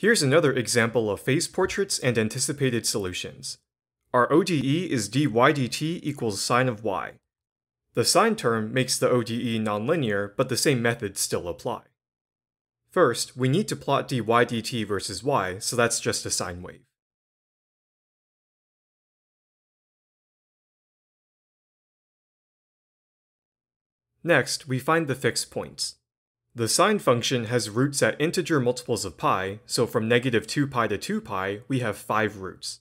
Here's another example of phase portraits and anticipated solutions. Our ODE is dy dt equals sine of y. The sine term makes the ODE nonlinear, but the same methods still apply. First, we need to plot dy dt versus y, so that's just a sine wave. Next, we find the fixed points. The sine function has roots at integer multiples of pi, so from negative 2 pi to 2 pi, we have 5 roots.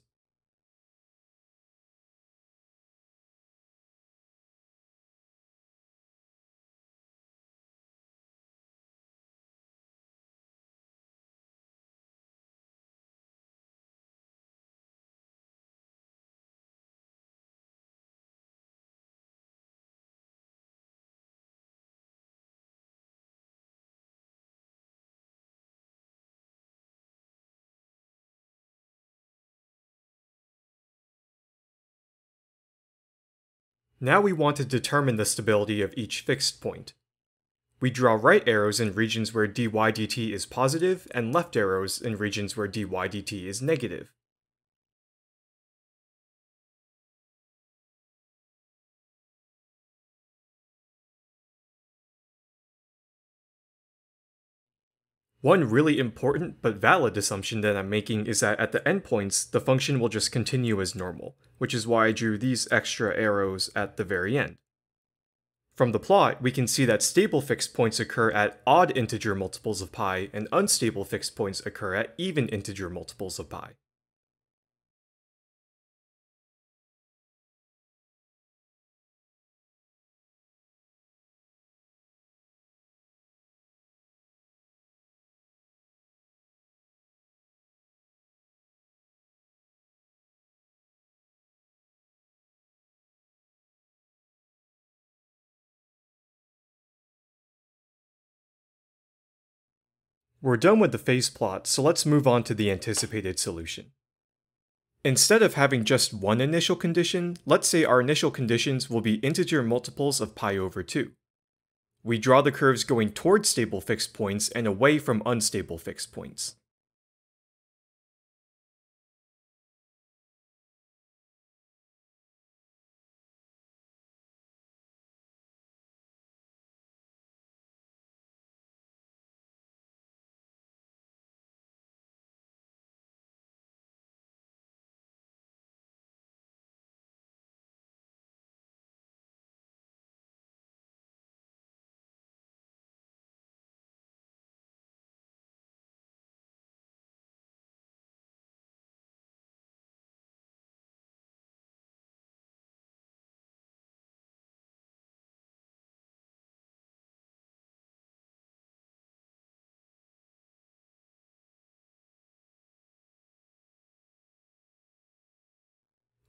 Now we want to determine the stability of each fixed point. We draw right arrows in regions where dy dt is positive and left arrows in regions where dy dt is negative. One really important but valid assumption that I'm making is that at the endpoints, the function will just continue as normal, which is why I drew these extra arrows at the very end. From the plot, we can see that stable fixed points occur at odd integer multiples of pi, and unstable fixed points occur at even integer multiples of pi. We're done with the phase plot, so let's move on to the anticipated solution. Instead of having just one initial condition, let's say our initial conditions will be integer multiples of pi over 2. We draw the curves going towards stable fixed points and away from unstable fixed points.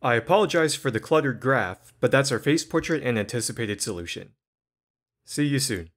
I apologize for the cluttered graph, but that's our phase portrait and anticipated solution. See you soon.